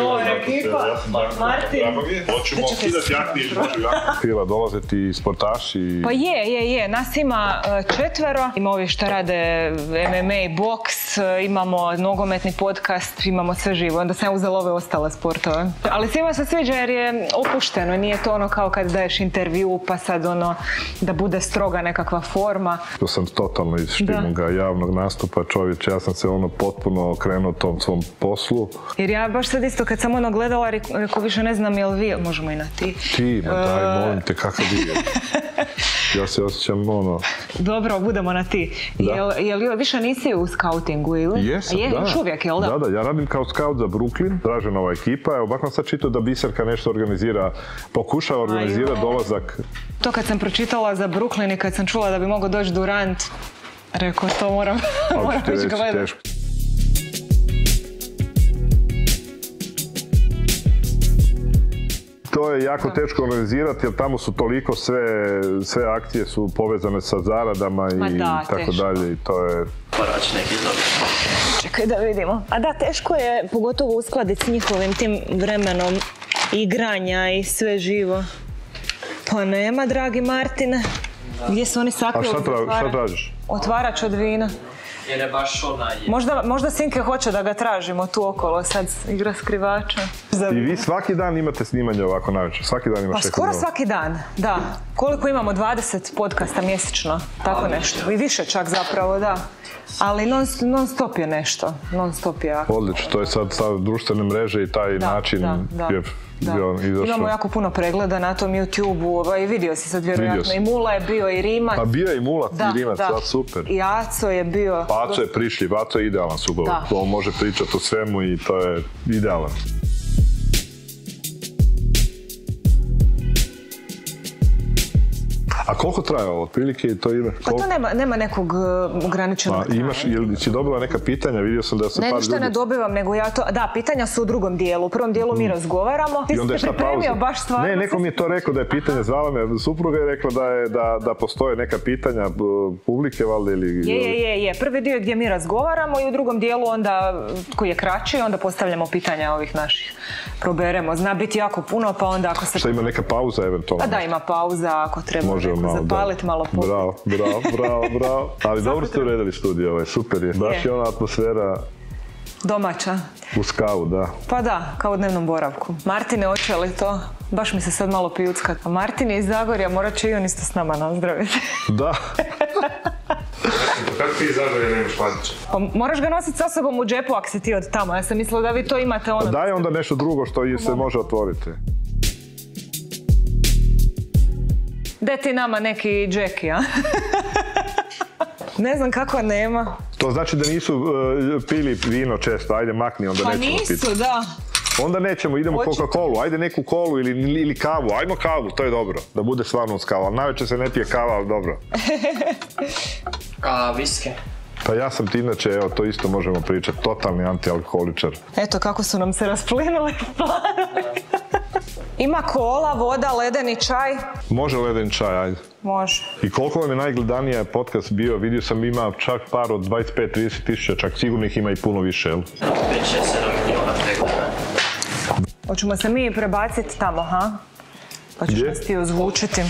Ovo je ekipa, Martin. Hoćemo kidati jakni možu jakni? Fila, dolaze ti sportaši i... Pa je, je, je. Nas ima e, četvero. Ima ovi što rade MMA, boks, e, imamo nogometni podcast, imamo sve živo. Onda sam ja uzela ove ostale sportove. Ali svima se sviđa jer je opušteno. Nije to ono kao kad daješ intervju pa sad ono da bude stroga nekakva forma. To sam totalno iz špimunga javnog nastupa čovječ. Ja sam se ono potpuno okrenuo tom svom poslu. Jer ja baš sad isto kad sam ono gledala, reko, više ne znam jel vi, možemo i na ti. Ti, ma daj, molim te, kakav vi je. Ja se osjećam ono... Dobro, budemo na ti. Jel, jel više nisi u skautingu ili? Jesam, je, da. još uvijek, jel da? Da, da, ja radim kao scout za Brooklyn, Draženova ekipa. Evo, ovako sad čitao da Biserka nešto organizira, pokušava organizirati dolazak. To kad sam pročitala za Brooklyn i kad sam čula da bi mogao doći Durant, rekao to moram, moram reći, teško. To je jako teško organizirati jer tamo su toliko sve, sve akcije su povezane sa zaradama i da, tako teško. dalje i to je... Će neki dobiti. Čekaj da vidimo. A da, teško je pogotovo uskladiti s njihovim tim vremenom igranja i sve živo. Pa nema, dragi Martine. Gdje su oni A sakrili? šta, tra, šta tražiš? Otvarač od vina. Jer je baš onaj... Možda, možda Sinke hoće da ga tražimo tu okolo, sad igra skrivača. I vi svaki dan imate snimanje ovako navečer? Svaki dan imaš Pa skoro novo? svaki dan, da. Koliko imamo? 20 podcasta mjesečno, tako nešto. I više čak zapravo, da. Ali non, non stop je nešto, non stop je jako. Odlično, to je sad, sad društvene mreže i taj Da, način da, da, je da. Imamo jako puno pregleda na tom YouTube-u, ovaj, vidio si sad vjerojatno. I Mula je bio i Rimac. Pa bio je i Mulac Da, i Rimac, da. da, super. I Aco je bio... Paco je prišljiv, Paco je idealan sugovor. On može pričati o svemu i to je idealan. A koliko traje ovo? Otprilike to ide? Pa to nema, nema nekog uh, ograničenog Pa, imaš, jel si dobila neka pitanja? Vidio sam da se Ne, par ništa ne ljudi... dobivam, nego ja to... Da, pitanja su u drugom dijelu. U prvom dijelu mi razgovaramo. Ti. I onda je si pripremio pauza? baš stvarno. Ne, neko mi je to rekao da je pitanje, zvala me, supruga je rekla da, je, da, da postoje neka pitanja publike, valjda, ili... Je, je, je, je. Prvi dio je gdje mi razgovaramo i u drugom dijelu onda, koji je kraći, onda postavljamo pitanja ovih naših. Proberemo. Zna biti jako puno, pa onda ako se... Šta ima neka pauza eventualno? Pa da, ima pauza ako treba Možemo neko malo, zapaliti, da. malo popiti. Bravo, bravo, bravo, bravo. Ali dobro ste uredili studij ovaj, super je. Baš Je. je ona atmosfera Domaća. uz kavu, da. Pa da, kao u dnevnom boravku. Martine, hoće li to? Baš mi se sad malo pijucka. A Martin je iz Zagorja, morat će i on isto s nama nazdraviti. Da. Kako ti Zagorje nemaš padića? Pa moraš ga nositi sa sobom u džepu ako si ti od tamo. Ja sam mislila da vi to imate ono... Daj onda nešto drugo što i se može otvoriti. De ti nama neki džeki, a? ne znam kako nema. To znači da nisu uh, pili vino često, ajde makni, onda Pa nećemo piti. nisu, da. Onda nećemo, idemo. Coca-Colu, ajde neku kolu ili, ili kavu, ajmo kavu, to je dobro, da bude stvarno uz kavu, ali najveće se ne pije kava, ali dobro. A viske? Pa ja sam ti inače, evo, to isto možemo pričati, totalni antialkoholičar. Eto kako su nam se rasplinuli. Ima kola, voda, ledeni čaj. Može leden čaj, ajde. Može. I koliko vam je najgledanija podcast bio? Vidio sam ima čak par od 25-30 tisuća, čak sigurno ih ima i puno više, jel? 5, 6, 7 miliona pregleda. Hoćemo se mi prebaciti tamo, ha? Pa ćeš nas ti ozvučiti.